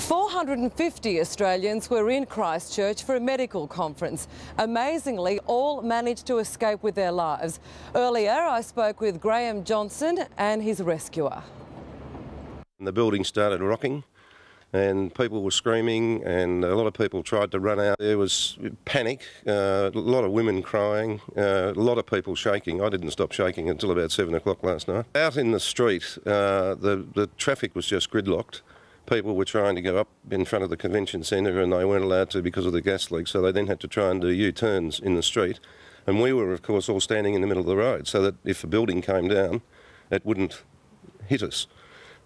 450 Australians were in Christchurch for a medical conference. Amazingly, all managed to escape with their lives. Earlier, I spoke with Graeme Johnson and his rescuer. The building started rocking and people were screaming and a lot of people tried to run out. There was panic, uh, a lot of women crying, uh, a lot of people shaking. I didn't stop shaking until about seven o'clock last night. Out in the street, uh, the, the traffic was just gridlocked people were trying to go up in front of the convention centre and they weren't allowed to because of the gas leak, so they then had to try and do U-turns in the street. And we were, of course, all standing in the middle of the road so that if a building came down, it wouldn't hit us.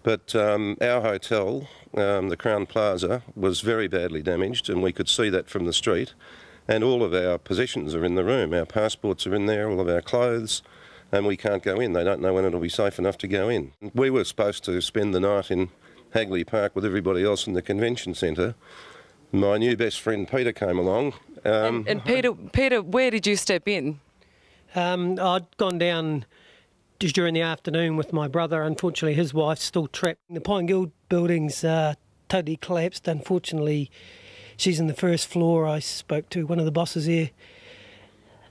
But um, our hotel, um, the Crowne Plaza, was very badly damaged, and we could see that from the street. And all of our possessions are in the room. Our passports are in there, all of our clothes, and we can't go in. They don't know when it'll be safe enough to go in. We were supposed to spend the night in Hagley Park with everybody else in the convention centre. My new best friend Peter came along. Um, and, and, Peter, Peter, where did you step in? Um, I'd gone down just during the afternoon with my brother. Unfortunately, his wife's still trapped. The Pyne Gould building's uh, totally collapsed. Unfortunately, she's in the first floor. I spoke to one of the bosses here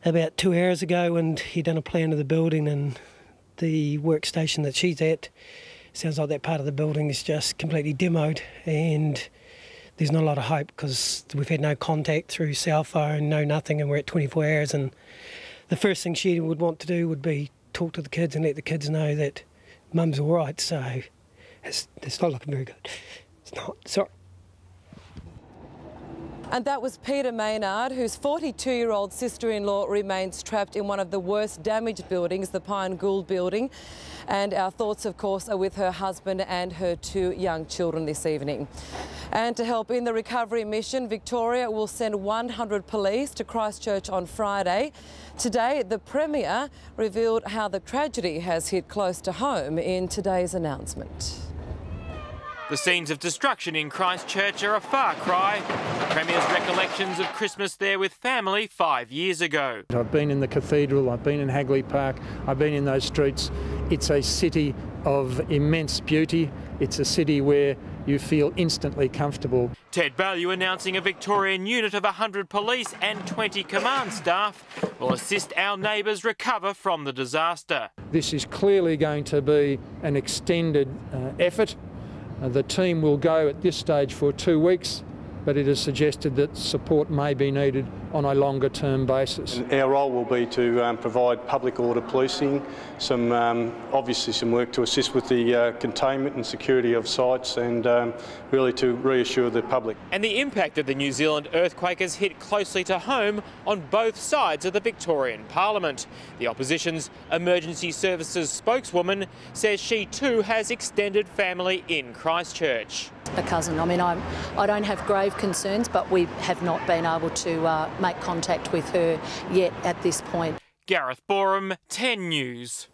about two hours ago, and he'd done a plan of the building and the workstation that she's at sounds like that part of the building is just completely demoed and there's not a lot of hope because we've had no contact through cell phone, no nothing, and we're at 24 hours. And the first thing she would want to do would be talk to the kids and let the kids know that mum's all right. So it's, it's not looking very good. It's not. Sorry. And that was Peter Maynard, whose 42-year-old sister-in-law remains trapped in one of the worst damaged buildings, the Pyne Gould building. And our thoughts, of course, are with her husband and her two young children this evening. And to help in the recovery mission, Victoria will send 100 police to Christchurch on Friday. Today, the Premier revealed how the tragedy has hit close to home in today's announcement. The scenes of destruction in Christchurch are a far cry. The Premier's recollections of Christmas there with family five years ago. I've been in the cathedral, I've been in Hagley Park, I've been in those streets. It's a city of immense beauty. It's a city where you feel instantly comfortable. Ted Baillieu announcing a Victorian unit of 100 police and 20 command staff will assist our neighbours recover from the disaster. This is clearly going to be an extended uh, effort Uh, the team will go at this stage for two weeks but it is suggested that support may be needed on a longer term basis. And our role will be to um, provide public order policing, some um, obviously some work to assist with the uh, containment and security of sites and um, really to reassure the public. And the impact of the New Zealand earthquake has hit closely to home on both sides of the Victorian Parliament. The opposition's emergency services spokeswoman says she too has extended family in Christchurch. A cousin. I mean, I'm, I don't have grave concerns, but we have not been able to uh, make contact with her yet at this point. Gareth Boreham, 10 News.